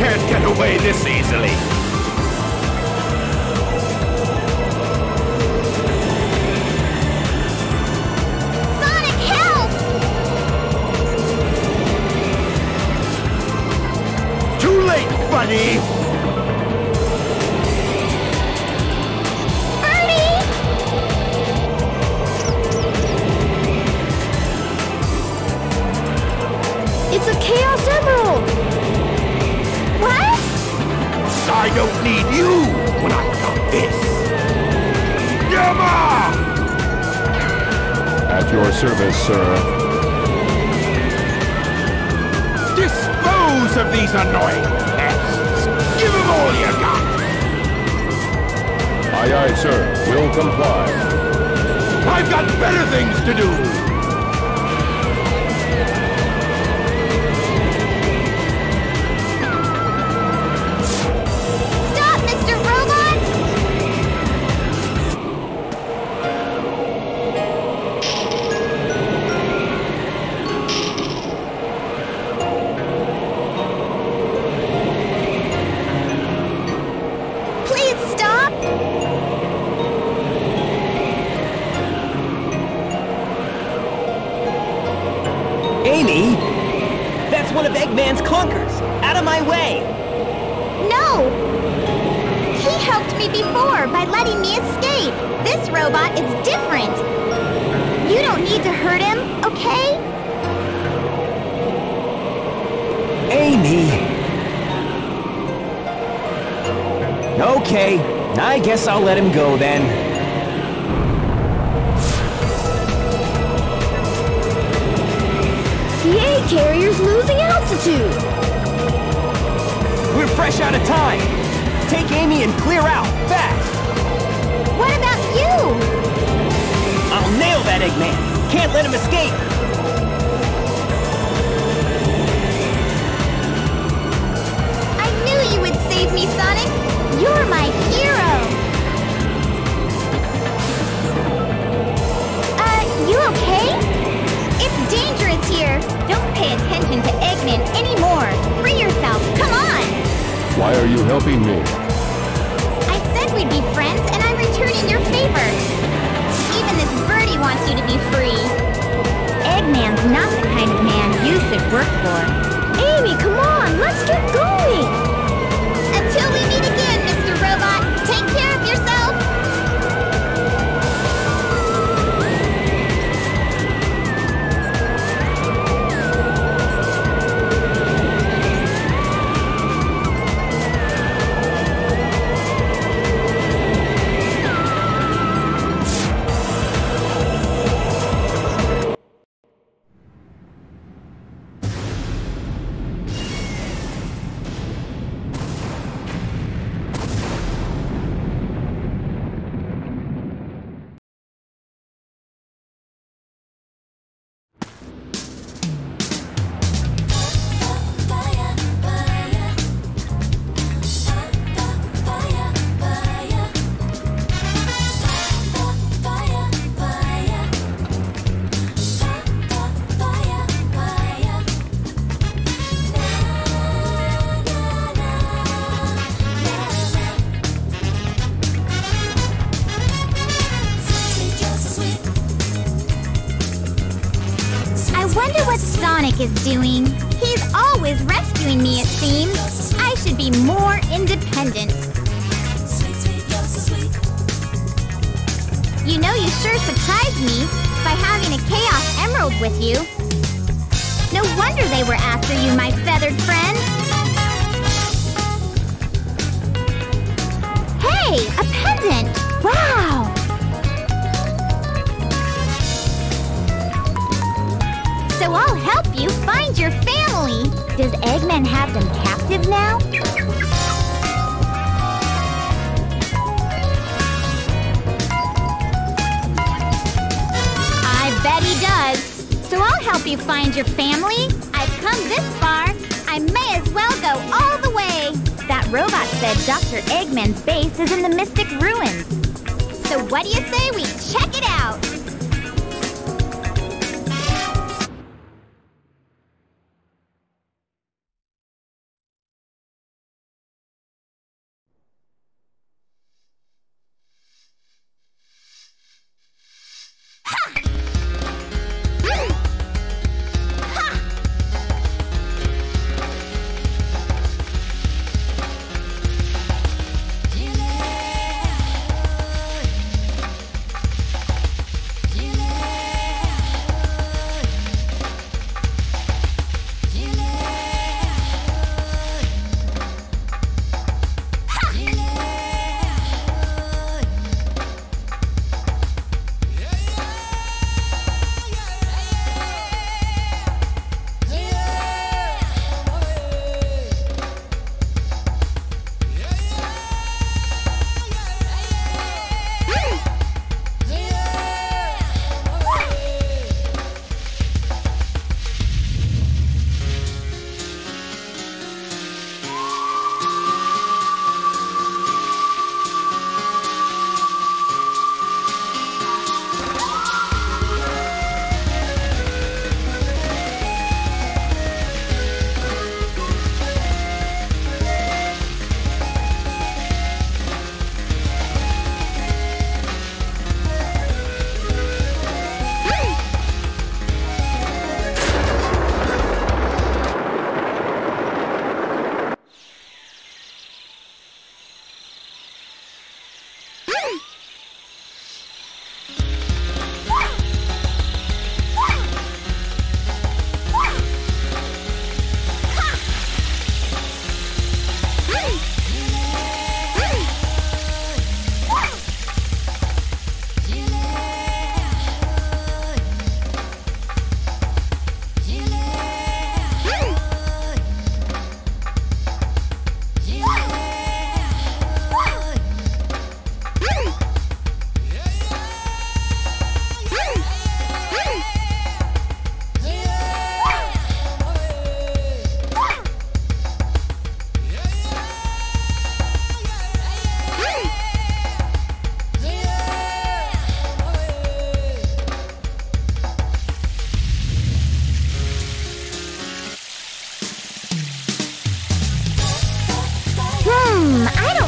can't get away this easily. Sonic, help! Too late, buddy! I don't need you when I've got this. Gamma! At your service, sir. Dispose of these annoying pests. Give them all you got. Aye, aye, sir. Will comply. I've got better things to do. Amy? That's one of Eggman's clunkers! Out of my way! No! He helped me before by letting me escape. This robot is different. You don't need to hurt him, okay? Amy! Okay, I guess I'll let him go then. Carrier's losing altitude. We're fresh out of time! Take Amy and clear out, fast! Are you helping me? I said we'd be friends, and I'm returning your favor. Even this birdie wants you to be free. Eggman's not the kind of man you should work for. Is doing. He's always rescuing me, it seems. I should be more independent. You know you sure surprised me by having a Chaos Emerald with you. No wonder they were after you, my feathered friend. Help you find your family. Does Eggman have them captive now? I bet he does. So I'll help you find your family. I've come this far. I may as well go all the way. That robot said Dr. Eggman's base is in the Mystic Ruins. So what do you say we check it out?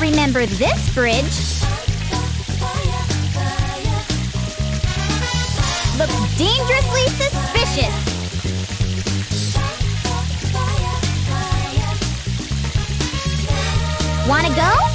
Remember this bridge. Looks dangerously suspicious. Wanna go?